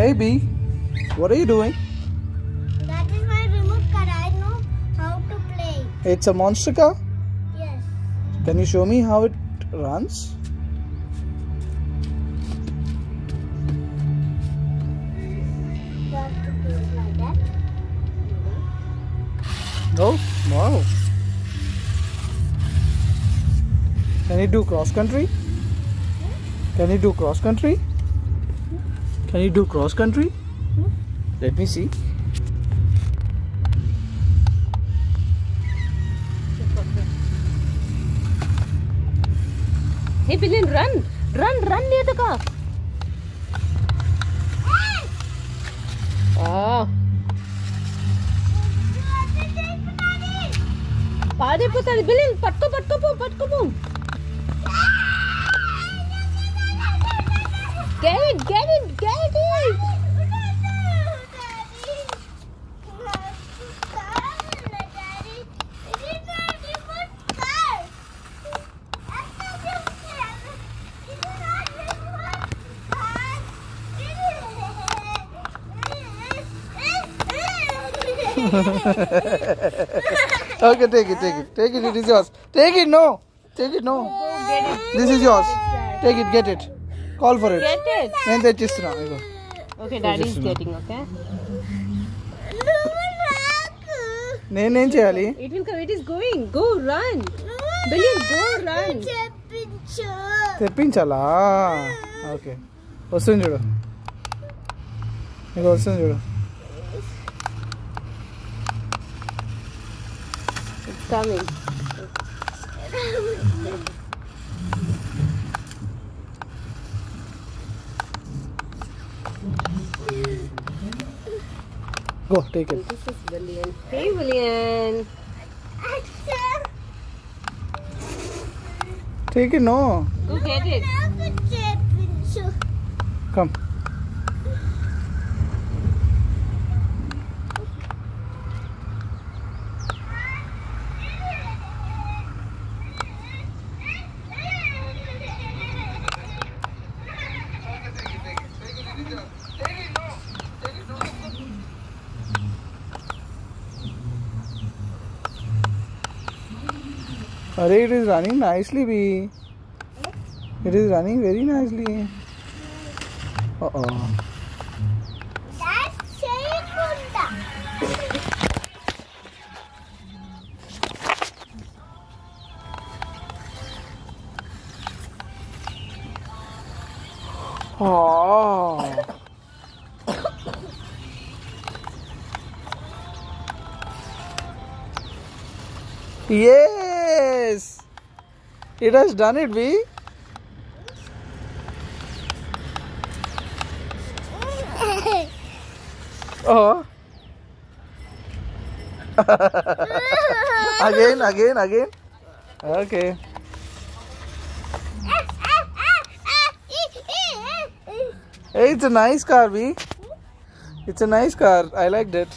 Hey B, what are you doing? That is my remote car. I know how to play. It's a monster car. Yes. Can you show me how it runs? You have to do it like that. Oh, wow. Can you do cross country? Can you do cross country? Can you do cross country? Hmm? Let me see. Hey, Billin, run! Run, run near the car! Ah. Padi पुता बिलिन patko, पटको पो पटको पो Okay, take it, take it, take it. It is yours. Take it, no. Take it, no. This is yours. Take it, get it. Call for it. Get it! నేను తెచ్చిస్తున్నా ఇగో Okay, daddy is getting, okay? నేనేం చేయాలి It will come, it is going. Go, run! Billion, go, run! చెప్పించు తెప్పించాలా okay వస్తుంది చూడు ఇక వస్తుంది చూడు coming. Go, take it. This is Hey, William. Take it, no. Go get it. Come. Are it is running nicely, B. It is running very nicely. Uh oh. That's Oh. yes. It has done it, V. Oh. again, again, again. Okay. Hey, it's a nice car, V. It's a nice car. I liked it.